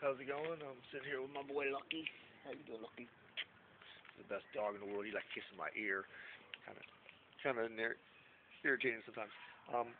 How's it going? I'm sitting here with my boy Lucky. How you doing, Lucky? He's the best dog in the world. He like kissing my ear. Kind of, kind of irritating sometimes. Um,